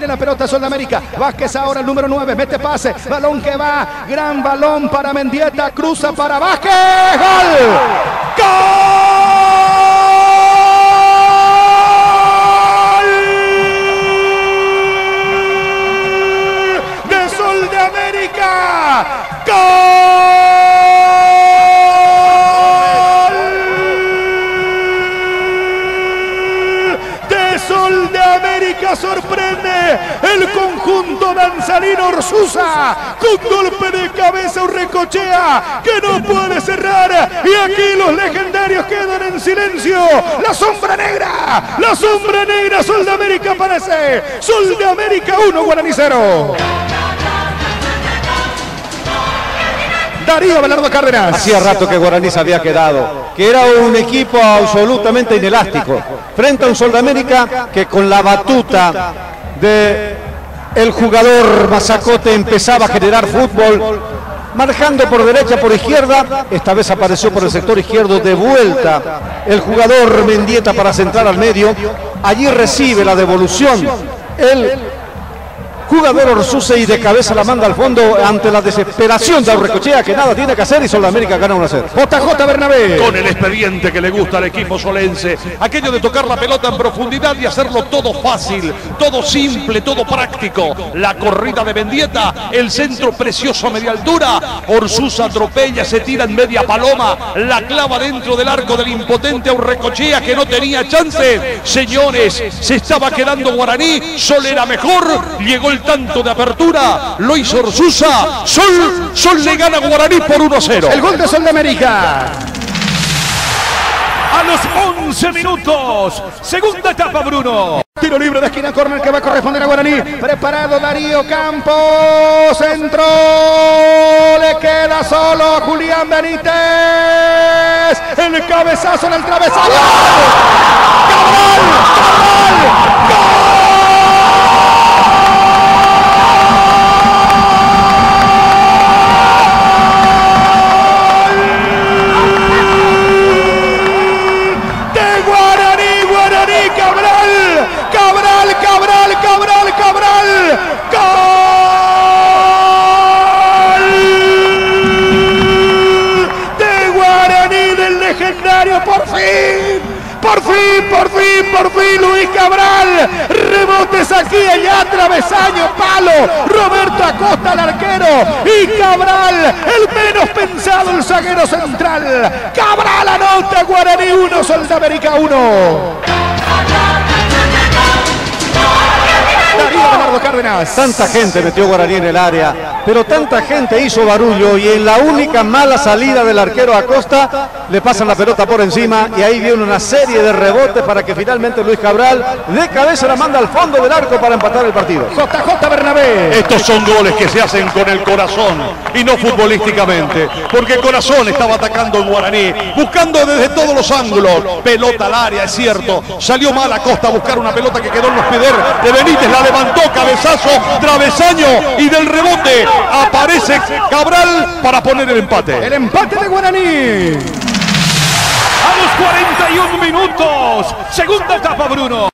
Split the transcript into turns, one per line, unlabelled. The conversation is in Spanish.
Tiene la pelota Sol de América. Vázquez ahora el número 9. Mete pase. Balón que va. Gran balón para Mendieta. Cruza para Vázquez. ¡Gol! ¡Gol! De Sol de América. ¡Gol! De Sol de América sorprende. El conjunto danzarino Orsusa con golpe de cabeza Urrecochea que no puede cerrar. Y aquí los legendarios quedan en silencio. La sombra negra la sombra negra Sol de América aparece. Sol de América 1 Guaraní 0 Darío Belardo Cárdenas.
Hacía rato que Guaraní se había quedado, que era un equipo absolutamente inelástico, frente a un Sol de América que con la batuta de el jugador Mazacote empezaba a generar fútbol, marcando por derecha, por izquierda, esta vez apareció por el sector izquierdo de vuelta el jugador Mendieta para centrar al medio, allí recibe la devolución el jugador Orsuce y de cabeza la manda al fondo ante la desesperación de Aurrecochea que nada tiene que hacer y Sol de América gana 1 a 0.
JJ Bernabé
con el expediente que le gusta al equipo solense. Aquello de tocar la pelota en profundidad y hacerlo todo fácil, todo simple, todo práctico. La corrida de Mendieta, el centro precioso a media altura. Orsusa atropella, se tira en media paloma, la clava dentro del arco del impotente Aurrecochea que no tenía chance. Señores, se estaba quedando Guaraní, Sol era mejor, llegó el tanto de apertura, lo hizo Orsusa. Sol, Sol le gana a Guaraní por 1 a 0.
el gol de Sol de América
A los 11 minutos. Segunda etapa, Bruno.
Tiro libre de esquina, corner que va a corresponder a Guaraní. Preparado Darío Campos. Centro. Le queda solo Julián Benítez. El cabezazo en el travesaño. ¡Cabral! ¡Cabral! Por fin, por fin, por fin, Luis Cabral. Rebotes aquí, allá, travesaño, palo. Roberto Acosta, el arquero. Y Cabral, el menos pensado, el zaguero central. Cabral anota, Guaraní 1, Sol de América 1.
Tanta gente metió Guaraní en el área, pero tanta gente hizo barullo y en la única mala salida del arquero Acosta le pasan la pelota por encima y ahí viene una serie de rebotes para que finalmente Luis Cabral de cabeza la manda al fondo del arco para empatar el partido.
JJ Bernabé.
Estos son goles que se hacen con el corazón y no futbolísticamente, porque el corazón estaba atacando en Guaraní, buscando desde todos los ángulos, pelota al área, es cierto, salió mal a Costa a buscar una pelota que quedó en los pies de Benítez, la levantó, cabezazo, travesaño y del rebote aparece Cabral para poner el empate.
El empate de Guaraní.
A los 41 minutos. Segunda etapa, Bruno.